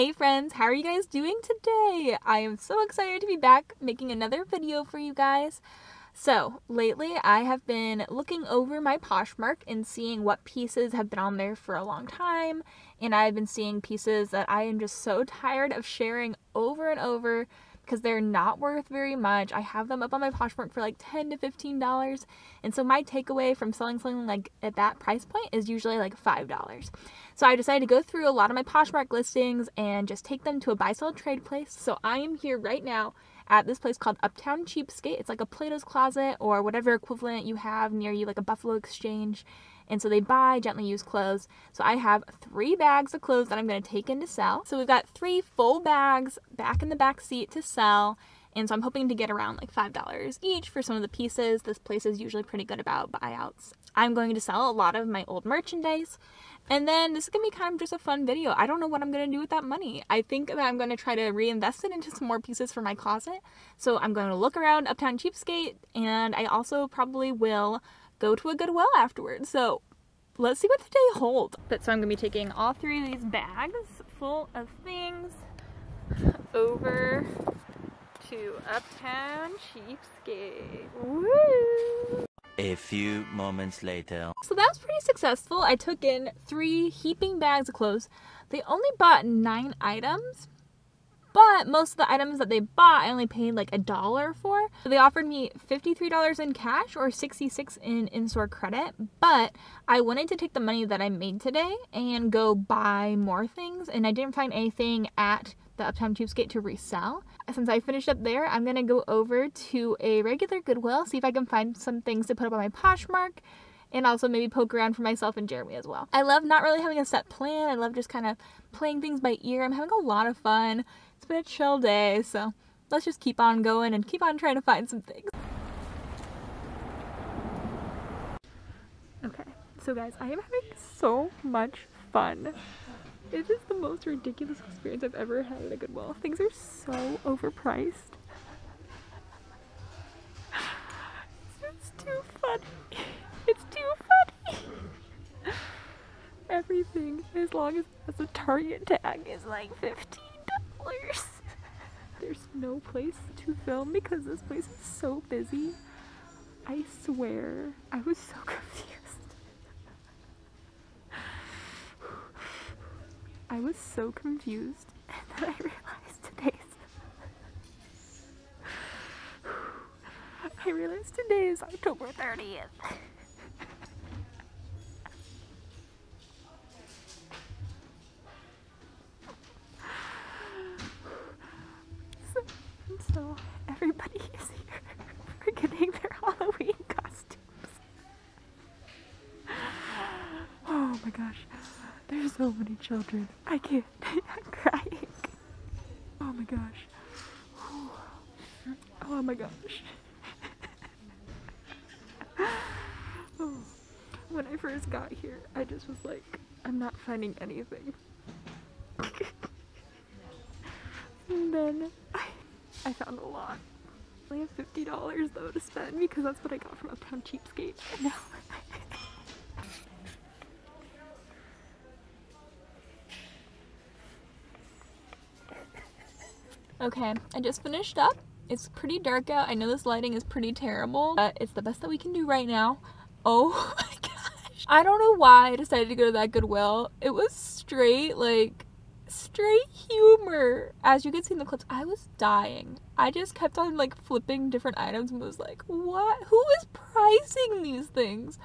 Hey friends, how are you guys doing today? I am so excited to be back making another video for you guys. So, lately I have been looking over my Poshmark and seeing what pieces have been on there for a long time, and I've been seeing pieces that I am just so tired of sharing over and over because they're not worth very much. I have them up on my Poshmark for like 10 to 15 dollars. And so my takeaway from selling something like at that price point is usually like $5. So I decided to go through a lot of my Poshmark listings and just take them to a buy sell trade place. So I am here right now at this place called Uptown Cheapskate. It's like a Plato's Closet or whatever equivalent you have near you, like a Buffalo Exchange. And so they buy gently used clothes. So I have three bags of clothes that I'm going to take in to sell. So we've got three full bags back in the back seat to sell. And so I'm hoping to get around like $5 each for some of the pieces. This place is usually pretty good about buyouts. I'm going to sell a lot of my old merchandise. And then this is going to be kind of just a fun video. I don't know what I'm going to do with that money. I think that I'm going to try to reinvest it into some more pieces for my closet. So I'm going to look around Uptown Cheapskate and I also probably will go to a Goodwill afterwards. So let's see what the day holds. But so I'm gonna be taking all three of these bags full of things over to Uptown Cheapskate. Woo! A few moments later. So that was pretty successful. I took in three heaping bags of clothes. They only bought nine items, but most of the items that they bought I only paid like a dollar for. They offered me $53 in cash or 66 in in-store credit, but I wanted to take the money that I made today and go buy more things and I didn't find anything at the Uptown Cheapskate to resell. Since I finished up there, I'm gonna go over to a regular Goodwill, see if I can find some things to put up on my Poshmark and also maybe poke around for myself and Jeremy as well. I love not really having a set plan. I love just kind of playing things by ear. I'm having a lot of fun. It's been a chill day, so let's just keep on going and keep on trying to find some things. Okay, so guys, I am having so much fun. It is the most ridiculous experience I've ever had at a Goodwill. Things are so overpriced. It's too funny. It's too funny. Everything, as long as it has a Target tag, is like 15 dollars. There's no place to film because this place is so busy. I swear, I was so confused. I was so confused and then I realized today's I realized today is October 30th. Everybody is here for getting their Halloween costumes. Oh my gosh. There's so many children. I can't. I'm crying. Oh my gosh. Oh my gosh. oh. When I first got here, I just was like, I'm not finding anything. and then I, I found a lot. I have $50 though to spend because that's what I got from Uptown Cheapskate. No. Okay, I just finished up. It's pretty dark out. I know this lighting is pretty terrible, but it's the best that we can do right now. Oh my gosh. I don't know why I decided to go to that Goodwill. It was straight, like, straight humor. As you can see in the clips, I was dying. I just kept on, like, flipping different items and was like, what? Who is pricing these things?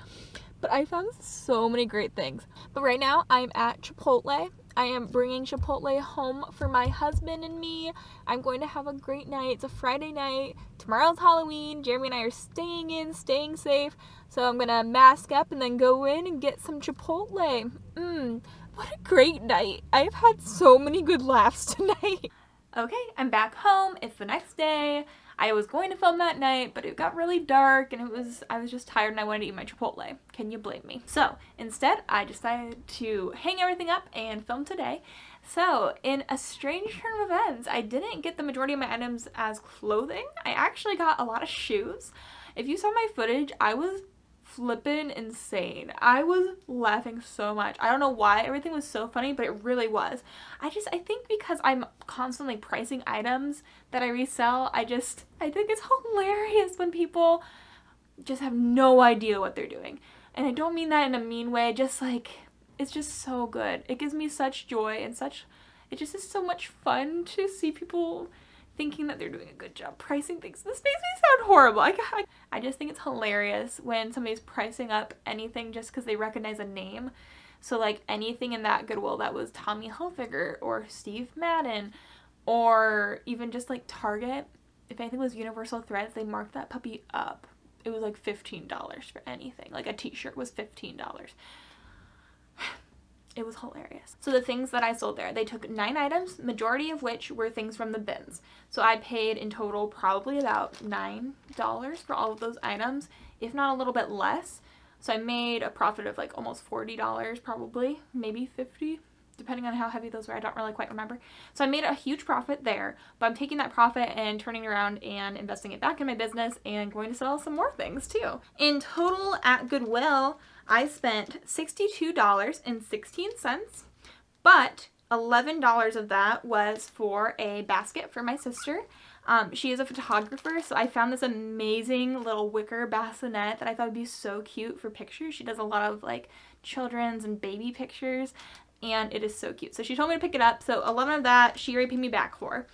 But I found so many great things. But right now, I'm at Chipotle I am bringing Chipotle home for my husband and me. I'm going to have a great night. It's a Friday night. Tomorrow's Halloween. Jeremy and I are staying in, staying safe. So I'm going to mask up and then go in and get some Chipotle. Mmm, what a great night. I've had so many good laughs tonight. Okay, I'm back home. It's the next day. I was going to film that night, but it got really dark and it was I was just tired and I wanted to eat my Chipotle. Can you blame me? So instead, I decided to hang everything up and film today. So in a strange turn of events, I didn't get the majority of my items as clothing. I actually got a lot of shoes. If you saw my footage, I was flippin' insane. I was laughing so much. I don't know why everything was so funny, but it really was. I just, I think because I'm constantly pricing items that I resell, I just, I think it's hilarious when people just have no idea what they're doing. And I don't mean that in a mean way, just like, it's just so good. It gives me such joy and such, it just is so much fun to see people thinking that they're doing a good job pricing things. This makes me sound horrible. I, I, just think it's hilarious when somebody's pricing up anything just because they recognize a name. So like anything in that Goodwill that was Tommy Hilfiger or Steve Madden or even just like Target, if anything was Universal Threads, they marked that puppy up. It was like $15 for anything. Like a t-shirt was $15 it was hilarious. So the things that I sold there, they took nine items, majority of which were things from the bins. So I paid in total probably about $9 for all of those items, if not a little bit less. So I made a profit of like almost $40 probably, maybe 50 depending on how heavy those were. I don't really quite remember. So I made a huge profit there, but I'm taking that profit and turning around and investing it back in my business and going to sell some more things too. In total at Goodwill, I spent $62.16, but $11 of that was for a basket for my sister. Um, she is a photographer, so I found this amazing little wicker bassinet that I thought would be so cute for pictures. She does a lot of like children's and baby pictures, and it is so cute. So she told me to pick it up, so 11 of that she already paid me back for.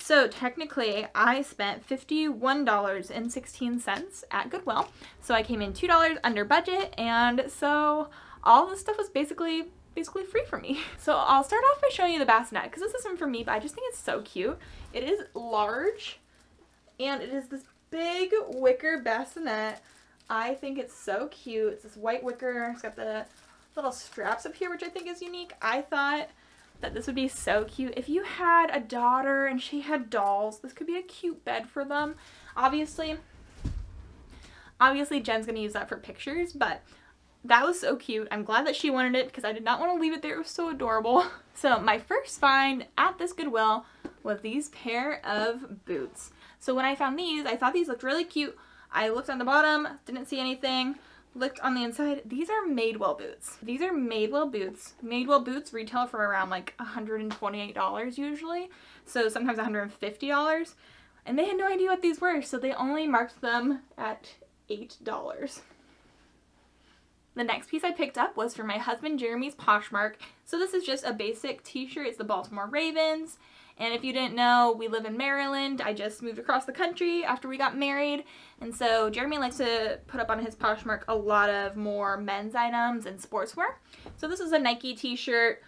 So technically, I spent $51.16 at Goodwill. So I came in $2 under budget, and so all this stuff was basically basically free for me. So I'll start off by showing you the bassinet, because this isn't for me, but I just think it's so cute. It is large, and it is this big wicker bassinet. I think it's so cute. It's this white wicker. It's got the little straps up here, which I think is unique. I thought that this would be so cute. If you had a daughter and she had dolls, this could be a cute bed for them. Obviously, obviously Jen's to use that for pictures, but that was so cute. I'm glad that she wanted it because I did not want to leave it there. It was so adorable. So my first find at this Goodwill was these pair of boots. So when I found these, I thought these looked really cute. I looked on the bottom, didn't see anything looked on the inside, these are Madewell boots. These are Madewell boots. Madewell boots retail for around like $128 usually, so sometimes $150. And they had no idea what these were, so they only marked them at $8. The next piece I picked up was for my husband Jeremy's Poshmark. So this is just a basic t-shirt. It's the Baltimore Ravens. And if you didn't know, we live in Maryland. I just moved across the country after we got married. And so Jeremy likes to put up on his Poshmark a lot of more men's items and sportswear. So this is a Nike t-shirt,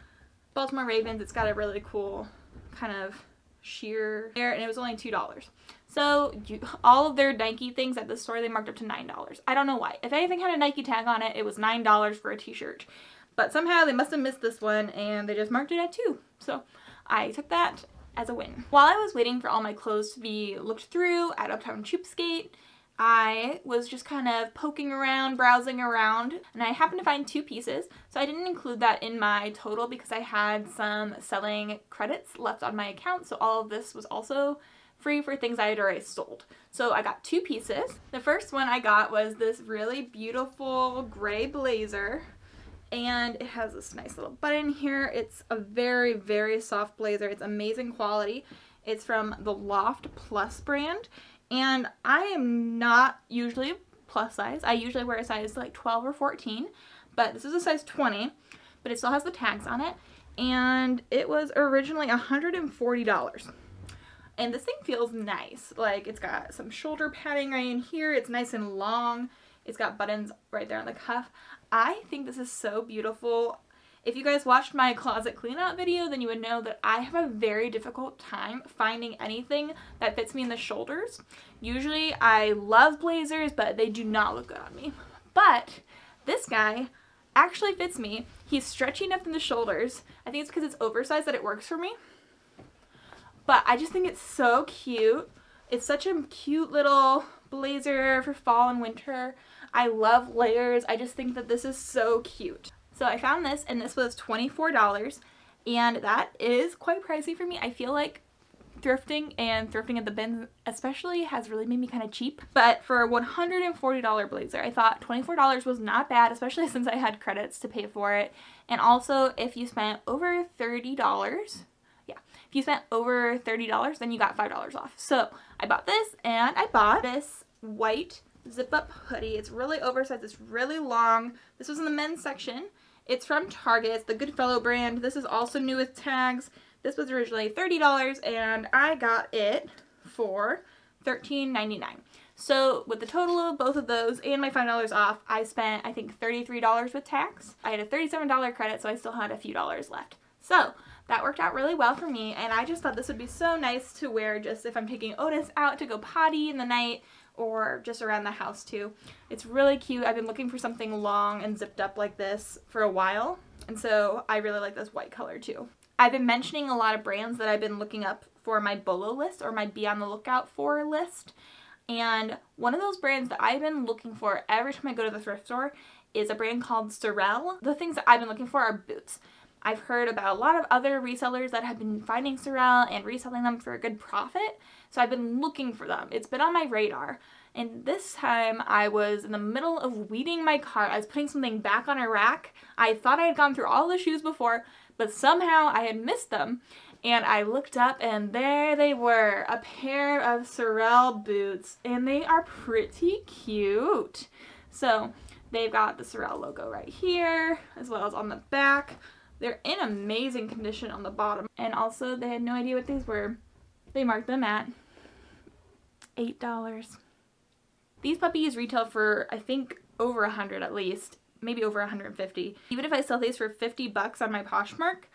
Baltimore Ravens. It's got a really cool kind of sheer there and it was only $2. So you, all of their Nike things at the store, they marked up to $9. I don't know why. If anything had a Nike tag on it, it was $9 for a t-shirt. But somehow they must have missed this one and they just marked it at 2 So I took that as a win. While I was waiting for all my clothes to be looked through at Uptown Cheapskate, I was just kind of poking around, browsing around, and I happened to find two pieces. So I didn't include that in my total because I had some selling credits left on my account. So all of this was also free for things I had already sold. So I got two pieces. The first one I got was this really beautiful gray blazer and it has this nice little button here. It's a very, very soft blazer. It's amazing quality. It's from the Loft Plus brand, and I am not usually plus size. I usually wear a size like 12 or 14, but this is a size 20, but it still has the tags on it, and it was originally $140. And this thing feels nice. Like, it's got some shoulder padding right in here. It's nice and long. It's got buttons right there on the cuff. I think this is so beautiful. If you guys watched my closet cleanout video, then you would know that I have a very difficult time finding anything that fits me in the shoulders. Usually I love blazers, but they do not look good on me. But this guy actually fits me. He's stretchy enough in the shoulders. I think it's because it's oversized that it works for me. But I just think it's so cute. It's such a cute little blazer for fall and winter. I love layers. I just think that this is so cute. So I found this and this was $24 and that is quite pricey for me. I feel like thrifting and thrifting at the bins especially has really made me kind of cheap. But for a $140 blazer, I thought $24 was not bad, especially since I had credits to pay for it. And also if you spent over $30, yeah, if you spent over $30, then you got $5 off. So I bought this and I bought this white zip up hoodie. It's really oversized. It's really long. This was in the men's section. It's from Target. It's the Goodfellow brand. This is also new with tags. This was originally $30 and I got it for $13.99. So with the total of both of those and my $5 off, I spent I think $33 with tax. I had a $37 credit so I still had a few dollars left. So that worked out really well for me and I just thought this would be so nice to wear just if I'm taking Otis out to go potty in the night or just around the house too. It's really cute. I've been looking for something long and zipped up like this for a while and so I really like this white color too. I've been mentioning a lot of brands that I've been looking up for my BOLO list or my be on the lookout for list. And one of those brands that I've been looking for every time I go to the thrift store is a brand called Sorel. The things that I've been looking for are boots. I've heard about a lot of other resellers that have been finding Sorel and reselling them for a good profit. So I've been looking for them. It's been on my radar. And this time I was in the middle of weeding my cart. I was putting something back on a rack. I thought I had gone through all the shoes before, but somehow I had missed them. And I looked up and there they were, a pair of Sorel boots. And they are pretty cute. So they've got the Sorel logo right here, as well as on the back. They're in amazing condition on the bottom. And also they had no idea what these were. They marked them at $8. These puppies retail for, I think, over a 100 at least maybe over 150. Even if I sell these for 50 bucks on my Poshmark,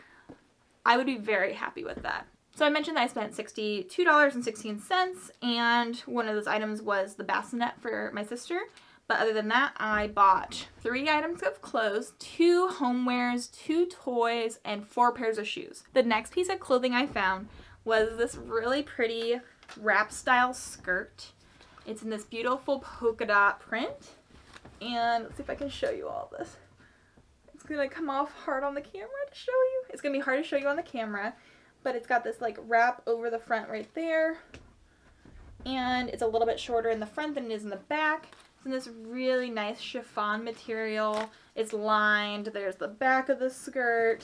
I would be very happy with that. So I mentioned that I spent $62.16 and one of those items was the bassinet for my sister. But other than that, I bought three items of clothes, two homewares, two toys, and four pairs of shoes. The next piece of clothing I found was this really pretty wrap style skirt. It's in this beautiful polka dot print. And let's see if I can show you all this. It's gonna come off hard on the camera to show you. It's gonna be hard to show you on the camera, but it's got this like wrap over the front right there. And it's a little bit shorter in the front than it is in the back. It's in this really nice chiffon material. It's lined. There's the back of the skirt.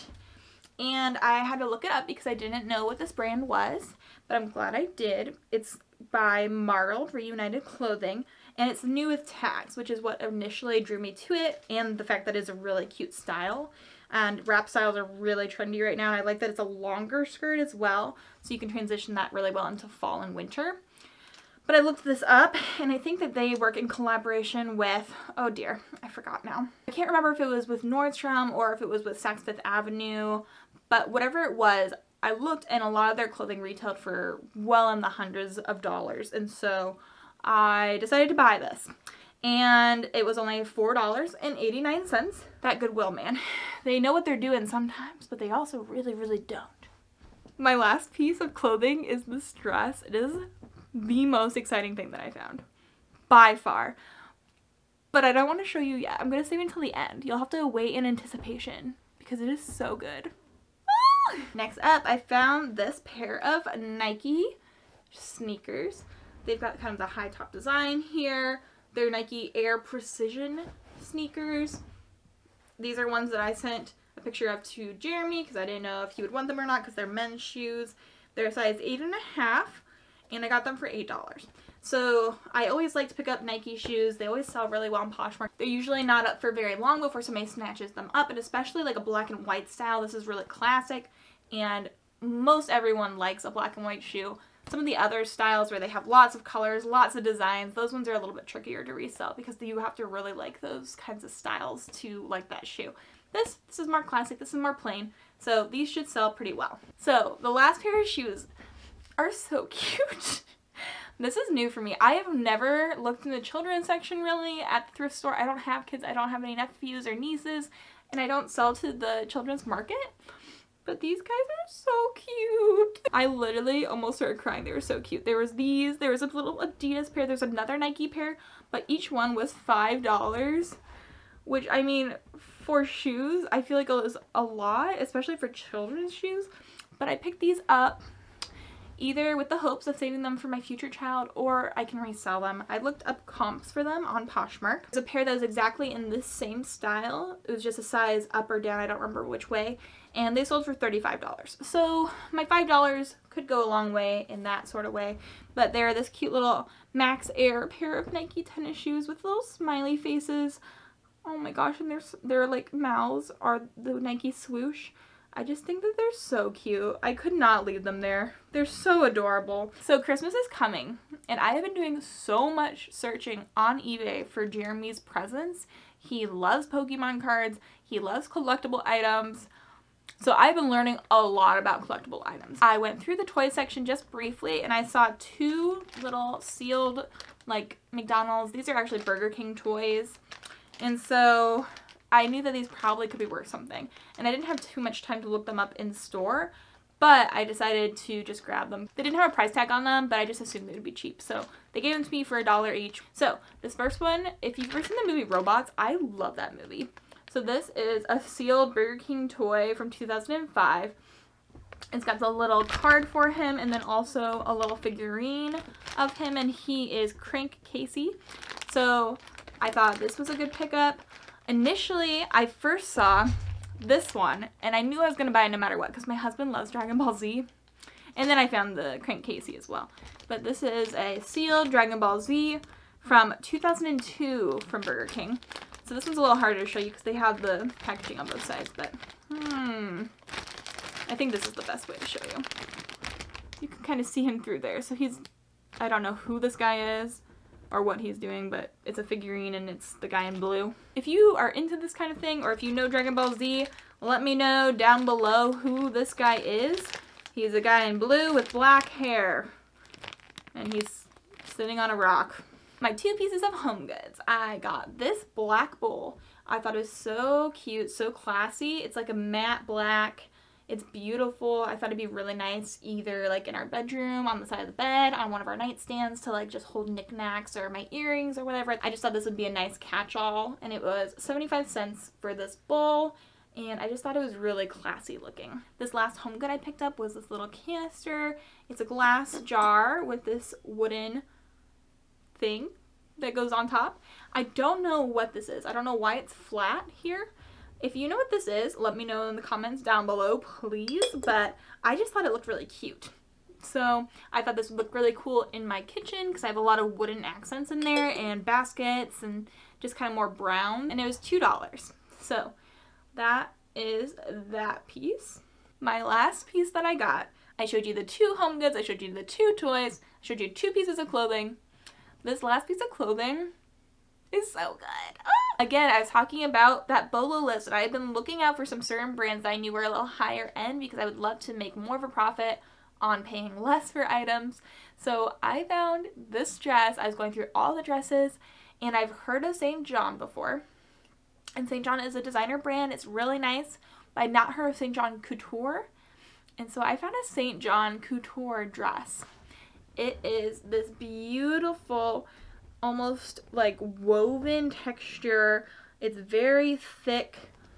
And I had to look it up because I didn't know what this brand was, but I'm glad I did. It's by Marled Reunited Clothing and it's new with tags, which is what initially drew me to it, and the fact that it's a really cute style. And wrap styles are really trendy right now, and I like that it's a longer skirt as well, so you can transition that really well into fall and winter. But I looked this up, and I think that they work in collaboration with, oh dear, I forgot now. I can't remember if it was with Nordstrom or if it was with Saks Fifth Avenue, but whatever it was, I looked and a lot of their clothing retailed for well in the hundreds of dollars, and so I decided to buy this. And it was only $4.89. That Goodwill, man. They know what they're doing sometimes, but they also really, really don't. My last piece of clothing is this dress. It is the most exciting thing that I found. By far. But I don't want to show you yet. I'm going to save until the end. You'll have to wait in anticipation because it is so good. Next up, I found this pair of Nike sneakers. They've got kind of the high top design here. They're Nike Air Precision sneakers. These are ones that I sent a picture of to Jeremy because I didn't know if he would want them or not because they're men's shoes. They're a size 8.5 and I got them for $8. So I always like to pick up Nike shoes. They always sell really well on Poshmark. They're usually not up for very long before somebody snatches them up, and especially like a black and white style. This is really classic, and most everyone likes a black and white shoe. Some of the other styles where they have lots of colors, lots of designs, those ones are a little bit trickier to resell because you have to really like those kinds of styles to like that shoe. This, this is more classic, this is more plain, so these should sell pretty well. So the last pair of shoes are so cute. this is new for me. I have never looked in the children's section really at the thrift store. I don't have kids, I don't have any nephews or nieces, and I don't sell to the children's market. But these guys are so cute. I literally almost started crying. They were so cute. There was these, there was a little Adidas pair, there's another Nike pair, but each one was $5, which I mean, for shoes, I feel like it was a lot, especially for children's shoes. But I picked these up either with the hopes of saving them for my future child or I can resell them. I looked up comps for them on Poshmark. There's a pair that was exactly in this same style. It was just a size up or down, I don't remember which way, and they sold for $35. So my $5 could go a long way in that sort of way, but they're this cute little Max Air pair of Nike tennis shoes with little smiley faces. Oh my gosh, and their, their like mouths are the Nike swoosh. I just think that they're so cute. I could not leave them there. They're so adorable. So Christmas is coming, and I have been doing so much searching on eBay for Jeremy's presents. He loves Pokemon cards. He loves collectible items. So I've been learning a lot about collectible items. I went through the toy section just briefly and I saw two little sealed like McDonald's. These are actually Burger King toys. And so I knew that these probably could be worth something. And I didn't have too much time to look them up in store, but I decided to just grab them. They didn't have a price tag on them, but I just assumed they would be cheap. So they gave them to me for a dollar each. So this first one, if you've ever seen the movie Robots, I love that movie. So this is a sealed Burger King toy from 2005. It's got the little card for him and then also a little figurine of him and he is Crank Casey. So I thought this was a good pickup. Initially, I first saw this one, and I knew I was going to buy it no matter what because my husband loves Dragon Ball Z. And then I found the Crank Casey as well. But this is a sealed Dragon Ball Z from 2002 from Burger King. So this one's a little harder to show you because they have the packaging on both sides, but hmm. I think this is the best way to show you. You can kind of see him through there. So he's, I don't know who this guy is or what he's doing, but it's a figurine and it's the guy in blue. If you are into this kind of thing, or if you know Dragon Ball Z, let me know down below who this guy is. He's a guy in blue with black hair, and he's sitting on a rock. My two pieces of home goods. I got this black bowl. I thought it was so cute, so classy. It's like a matte black it's beautiful. I thought it'd be really nice either like in our bedroom, on the side of the bed, on one of our nightstands to like just hold knickknacks or my earrings or whatever. I just thought this would be a nice catch-all and it was 75 cents for this bowl and I just thought it was really classy looking. This last home good I picked up was this little canister. It's a glass jar with this wooden thing that goes on top. I don't know what this is. I don't know why it's flat here. If you know what this is, let me know in the comments down below, please. But I just thought it looked really cute. So I thought this would look really cool in my kitchen because I have a lot of wooden accents in there and baskets and just kind of more brown. And it was $2. So that is that piece. My last piece that I got, I showed you the two home goods, I showed you the two toys, I showed you two pieces of clothing. This last piece of clothing is so good. Oh! Again, I was talking about that Bolo list, and I had been looking out for some certain brands that I knew were a little higher end because I would love to make more of a profit on paying less for items. So I found this dress. I was going through all the dresses, and I've heard of St. John before. And St. John is a designer brand. It's really nice, but I'd not heard of St. John Couture. And so I found a St. John Couture dress. It is this beautiful almost like woven texture. It's very thick,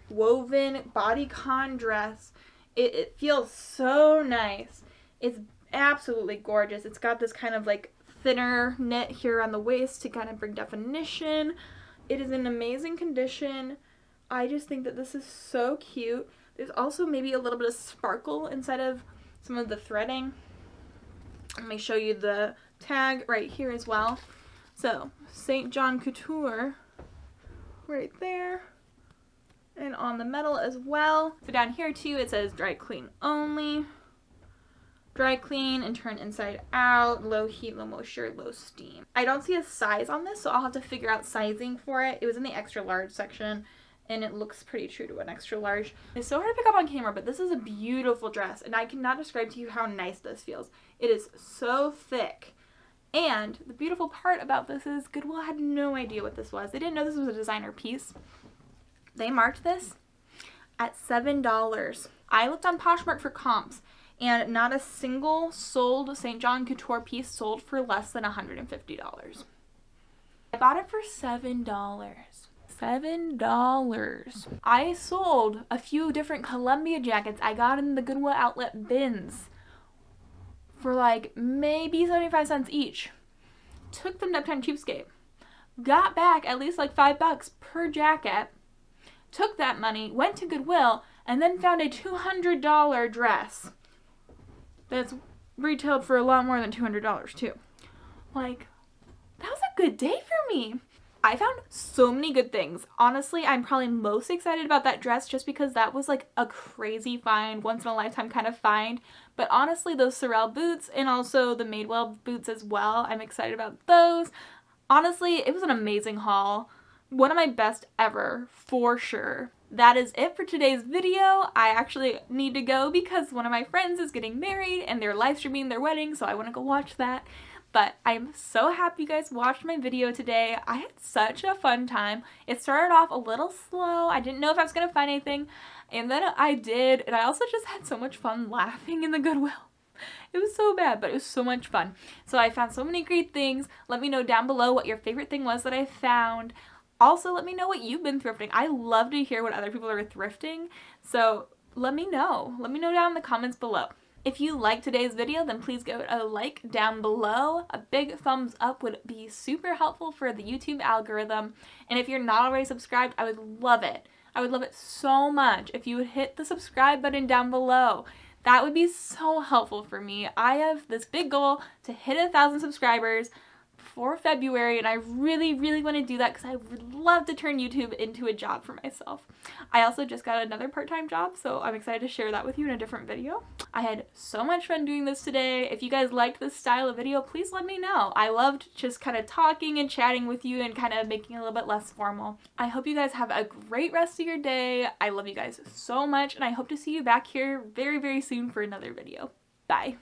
woven bodycon dress. It, it feels so nice. It's absolutely gorgeous. It's got this kind of like thinner knit here on the waist to kind of bring definition. It is in amazing condition. I just think that this is so cute. There's also maybe a little bit of sparkle inside of some of the threading. Let me show you the tag right here as well. So, St. John Couture right there. And on the metal as well. So down here too it says dry clean only. Dry clean and turn inside out. Low heat, low moisture, low steam. I don't see a size on this so I'll have to figure out sizing for it. It was in the extra large section and it looks pretty true to an extra large. It's so hard to pick up on camera, but this is a beautiful dress, and I cannot describe to you how nice this feels. It is so thick. And the beautiful part about this is Goodwill had no idea what this was. They didn't know this was a designer piece. They marked this at $7. I looked on Poshmark for comps and not a single sold St. John Couture piece sold for less than $150. I bought it for $7. $7. I sold a few different Columbia jackets I got in the Goodwill outlet bins for like maybe 75 cents each. Took them to Uptown Cheapskate. Got back at least like five bucks per jacket. Took that money, went to Goodwill, and then found a $200 dress that's retailed for a lot more than $200 too. Like, that was a good day for me. I found so many good things. Honestly, I'm probably most excited about that dress just because that was like a crazy find, once in a lifetime kind of find. But honestly, those Sorel boots and also the Madewell boots as well, I'm excited about those. Honestly, it was an amazing haul. One of my best ever, for sure. That is it for today's video. I actually need to go because one of my friends is getting married and they're live streaming their wedding, so I want to go watch that. But I'm so happy you guys watched my video today. I had such a fun time. It started off a little slow. I didn't know if I was going to find anything. And then I did. And I also just had so much fun laughing in the Goodwill. It was so bad, but it was so much fun. So I found so many great things. Let me know down below what your favorite thing was that I found. Also, let me know what you've been thrifting. I love to hear what other people are thrifting. So let me know. Let me know down in the comments below. If you liked today's video, then please give it a like down below. A big thumbs up would be super helpful for the YouTube algorithm. And if you're not already subscribed, I would love it. I would love it so much if you would hit the subscribe button down below. That would be so helpful for me. I have this big goal to hit a thousand subscribers for February and I really, really want to do that because I would love to turn YouTube into a job for myself. I also just got another part-time job so I'm excited to share that with you in a different video. I had so much fun doing this today. If you guys liked this style of video, please let me know. I loved just kind of talking and chatting with you and kind of making it a little bit less formal. I hope you guys have a great rest of your day. I love you guys so much and I hope to see you back here very, very soon for another video. Bye.